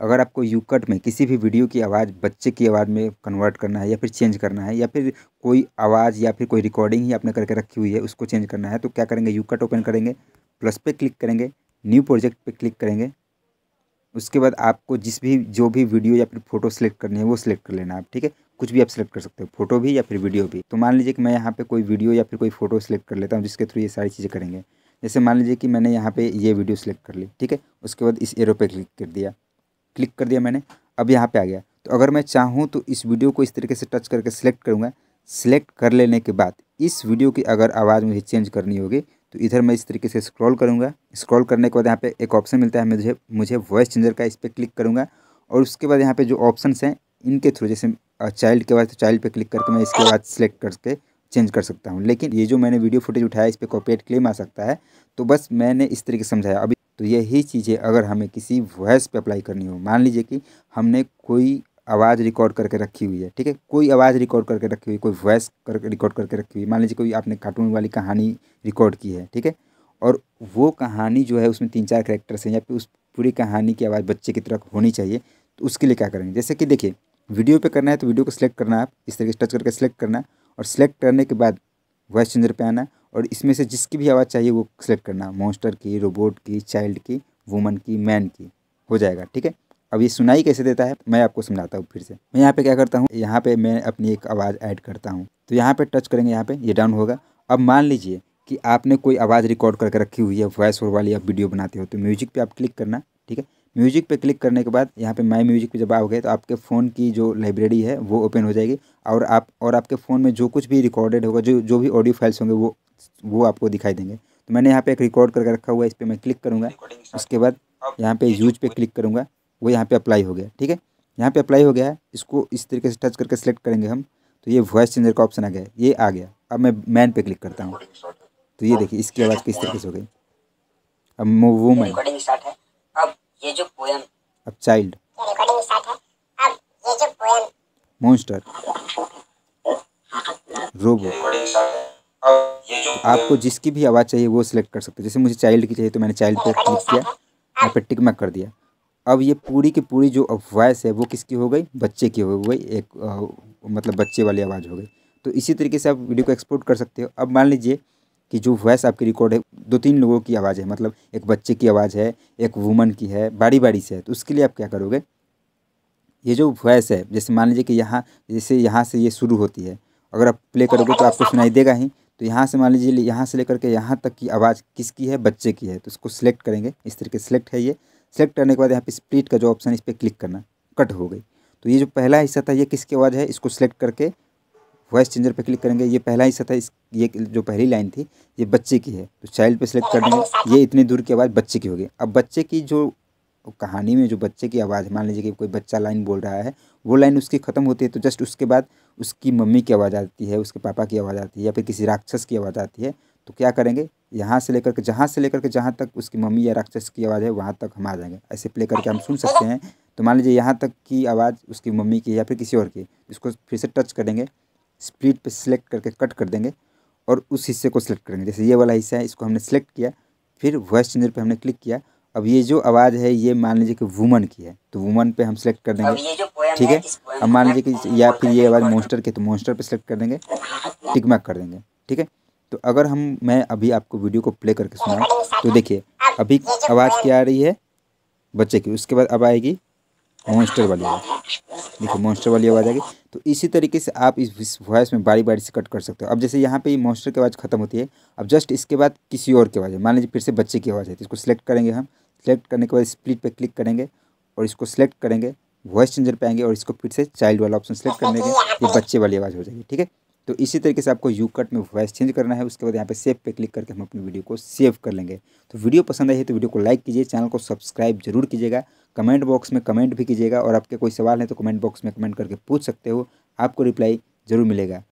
अगर आपको यूकट में किसी भी वीडियो की आवाज़, बच्चे की आवाज़ में कन्वर्ट करना है या फिर चेंज करना है या फिर कोई आवाज़ या फिर कोई रिकॉर्डिंग ही आपने करके रखी हुई है, उसको चेंज करना है तो क्या करेंगे? यूकट ओपन करेंगे प्लस पे क्लिक करेंगे न्यू प्रोजेक्ट पे क्लिक करेंगे। उसके बाद आपको जिस भी, जो भी वीडियो या फिर फ़ोटो सेलेक्ट करनी है, वो सिलेक्ट कर लेना आप, ठीक है? कुछ भी आप सेलेक्ट कर सकते हो फ़ोटो भी या फिर वीडियो भी। तो मान लीजिए कि मैं यहाँ पे कोई वीडियो या फिर कोई फ़ोटो सेलेक्ट कर लेता हूँ, जिसके थ्रू ये सारी चीज़ें करेंगे। जैसे मान लीजिए कि मैंने यहाँ पे ये वीडियो सेलेक्ट कर ली, ठीक है? उसके बाद इस एरो पे क्लिक कर दिया। क्लिक कर दिया मैंने, अब यहाँ पे आ गया। तो अगर मैं चाहूँ तो इस वीडियो को इस तरीके से टच करके सिलेक्ट करूँगा। सिलेक्ट कर लेने के बाद इस वीडियो की अगर आवाज़ मुझे चेंज करनी होगी तो इधर मैं इस तरीके से स्क्रॉल करूँगा। स्क्रॉल करने के बाद यहाँ पे एक ऑप्शन मिलता है, मुझे मुझे वॉइस चेंजर का इस पर क्लिक करूँगा। और उसके बाद यहाँ पे जो ऑप्शन हैं, इनके थ्रू जैसे चाइल्ड के बाद तो चाइल्ड पे क्लिक करके मैं इसके बाद सिलेक्ट करके चेंज कर सकता हूँ। लेकिन ये जो मैंने वीडियो फुटेज उठाया, इस पर कॉपीराइट क्लेम आ सकता है। तो बस मैंने इस तरीके से समझाया। अभी तो यही चीज़ें अगर हमें किसी वॉइस पे अप्लाई करनी हो, मान लीजिए कि हमने कोई आवाज़ रिकॉर्ड करके रखी हुई है, ठीक है? कोई आवाज़ रिकॉर्ड करके रखी हुई, कोई वॉइस करके रिकॉर्ड करके रखी हुई, मान लीजिए कोई आपने कार्टून वाली कहानी रिकॉर्ड की है, ठीक है? और वो कहानी जो है उसमें तीन चार करेक्टर्स हैं या फिर उस पूरी कहानी की आवाज़ बच्चे की तरह होनी चाहिए तो उसके लिए क्या करेंगे? जैसे कि देखिए वीडियो पे करना है तो वीडियो को सिलेक्ट करना है आप, इस तरीके से टच करके सिलेक्ट करना है और सिलेक्ट करने के बाद वॉइस चेंजर पे आना और इसमें से जिसकी भी आवाज़ चाहिए वो सिलेक्ट करना। मॉन्स्टर की रोबोट की चाइल्ड की वुमन की मैन की, हो जाएगा, ठीक है? अब ये सुनाई कैसे देता है? मैं आपको समझाता हूँ फिर से। मैं यहाँ पे क्या करता हूँ? यहाँ पे मैं अपनी एक आवाज़ ऐड करता हूँ। तो यहाँ पे टच करेंगे, यहाँ पे ये डाउन होगा। अब मान लीजिए कि आपने कोई आवाज़ रिकॉर्ड करके रखी हुई है वॉइस ओवर वाली आप वीडियो बनाते हो तो म्यूज़िक पे आप क्लिक करना, ठीक है? म्यूज़िक पे क्लिक करने के बाद यहाँ पे माई म्यूज़िक पे जब आओगे तो आपके फ़ोन की जो लाइब्रेरी है वो ओपन हो जाएगी और आप, और आपके फ़ोन में जो कुछ भी रिकॉर्डेड होगा, जो जो भी ऑडियो फाइल्स होंगे वो वो आपको दिखाई देंगे। तो मैंने यहाँ पे एक रिकॉर्ड करके रखा हुआ है, इस पर मैं क्लिक करूँगा। उसके बाद यहाँ पे यूज़ पे क्लिक करूँगा, वो यहाँ पे अप्लाई हो गया, ठीक है? यहाँ पे अप्लाई हो गया है, इसको इस तरीके से टच करके सेलेक्ट करेंगे हम तो ये वॉइस चेंजर का ऑप्शन आ गया, ये आ गया। अब मैं मैन पे क्लिक करता हूँ। तो ये देखिए, इसकी आवाज़ किस तरीके से हो गई? अब वूमन अब ये जो पोएम अब चाइल्ड मॉन्स्टर रोबो आपको जिसकी भी आवाज़ चाहिए वो सिलेक्ट कर सकते हो। जैसे मुझे चाइल्ड की चाहिए तो मैंने चाइल्ड पे क्लिक किया। यहाँ पे टिक मैक कर दिया। अब ये पूरी की पूरी जो वॉइस है वो किसकी हो गई? बच्चे की हो गई। एक आ, मतलब बच्चे वाली आवाज़ हो गई। तो इसी तरीके से आप वीडियो को एक्सपोर्ट कर सकते हो। अब मान लीजिए कि जो वॉइस आपकी रिकॉर्ड है, दो तीन लोगों की आवाज़ है मतलब एक बच्चे की आवाज़ है, एक वुमन की है बारी बारी से है तो उसके लिए आप क्या करोगे? ये जो वॉइस है, जैसे मान लीजिए कि यहाँ, जैसे यहाँ से ये शुरू होती है, अगर आप प्ले करोगे तो आपको सुनाई देगा ही तो यहाँ से मान लीजिए, यहाँ से लेकर के यहाँ तक की आवाज़ किसकी है? बच्चे की है तो उसको सिलेक्ट करेंगे, इस तरीके सेलेक्ट है ये सेलेक्ट करने के बाद यहाँ पे स्प्लिट का जो ऑप्शन है, इस पर क्लिक करना कट हो गई तो ये जो पहला हिस्सा था, ये किसकी आवाज़ है? इसको सिलेक्ट करके वॉइस चेंजर पे क्लिक करेंगे, ये पहला हिस्सा था, इस, ये जो पहली लाइन थी, ये बच्चे की है। तो चाइल्ड पे सिलेक्ट कर देंगे, ये इतनी दूर की आवाज़ बच्चे की होगी। अब बच्चे की जो कहानी में, जो बच्चे की आवाज़, मान लीजिए कि कोई बच्चा लाइन बोल रहा है, वो लाइन उसकी ख़त्म होती है तो जस्ट उसके बाद उसकी मम्मी की आवाज़ आती है, उसके पापा की आवाज़ आती है, या फिर किसी राक्षस की आवाज़ आती है तो क्या करेंगे? यहाँ से लेकर के, जहाँ से लेकर के, जहाँ तक उसकी मम्मी या राक्षस की आवाज़ है, वहाँ तक हम आ जाएँगे। ऐसे प्ले करके हम सुन सकते हैं। तो मान लीजिए यहाँ तक की आवाज़ उसकी मम्मी की या फिर किसी और की इसको फिर से टच करेंगे। स्प्लिट पे सिलेक्ट करके कट कर देंगे और उस हिस्से को सिलेक्ट करेंगे। जैसे ये वाला हिस्सा है इसको हमने सेलेक्ट किया फिर वॉइस चेंजर पे हमने क्लिक किया। अब ये जो आवाज़ है ये मान लीजिए कि वुमन की है तो वुमन पे हम सेलेक्ट कर देंगे। ठीक है अब मान लीजिए कि या फिर ये आवाज़ मोस्टर की तो मोस्टर पे सेलेक्ट कर देंगे टिक मैक कर देंगे। ठीक है? तो अगर हम मैं अभी आपको वीडियो को प्ले करके सुनाऊँ तो देखिए अभी आवाज़ क्या आ रही है? बच्चे की उसके बाद अब आएगी मॉन्स्टर वाली। आवाज़ देखिए मॉन्स्टर वाली आवाज़ आ गई। तो इसी तरीके से आप इस वॉइस में बारी बारी से कट कर सकते हो। अब जैसे यहाँ पे ये मॉन्स्टर की आवाज़ खत्म होती है, अब जस्ट इसके बाद किसी और की आवाज़ है। मान लीजिए फिर से बच्चे की आवाज़ है तो इसको सिलेक्ट करेंगे हम। सिलेक्ट करने के बाद स्प्लिट पर क्लिक करेंगे और इसको सिलेक्ट करेंगे वॉइस चेंजर पे आएँगे और इसको फिर से चाइल्ड वाला ऑप्शन सेलेक्ट करने के ये बच्चे वाली आवाज़ हो जाएगी, ठीक है? तो इसी तरीके से आपको यू कट में वॉइस चेंज करना है, उसके बाद यहाँ पे सेव पे क्लिक करके हम अपनी वीडियो को सेव कर लेंगे। तो वीडियो पसंद आई है तो वीडियो को लाइक कीजिए चैनल को सब्सक्राइब ज़रूर कीजिएगा। कमेंट बॉक्स में कमेंट भी कीजिएगा और आपके कोई सवाल है तो कमेंट बॉक्स में कमेंट करके पूछ सकते हो, आपको रिप्लाई ज़रूर मिलेगा।